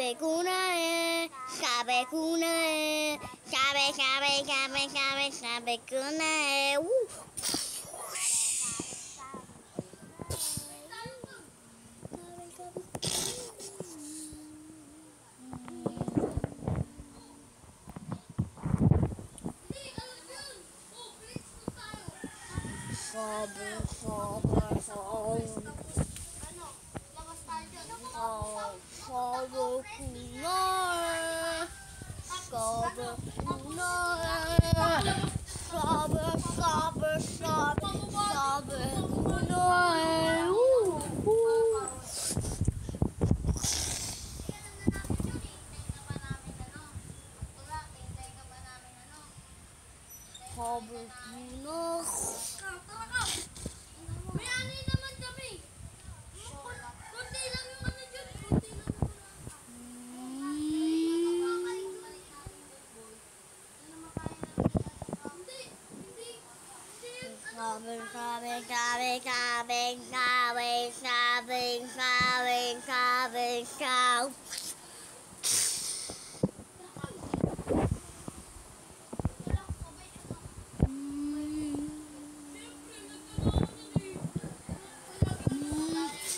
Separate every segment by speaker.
Speaker 1: Shabe eh. eh. kunae, shabe kunae, shabe shabe shabe shabe shabe kunae. Eh. Woo.
Speaker 2: Sobber, sobber, sobber. Robert, you know. Hindi.
Speaker 1: Sabe, sabe, sabe, sabe, sabe, sabe, sabe, sabe, sabe.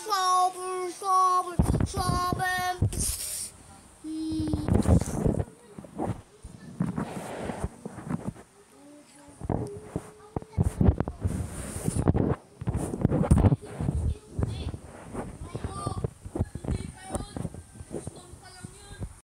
Speaker 1: Sabe, sabe,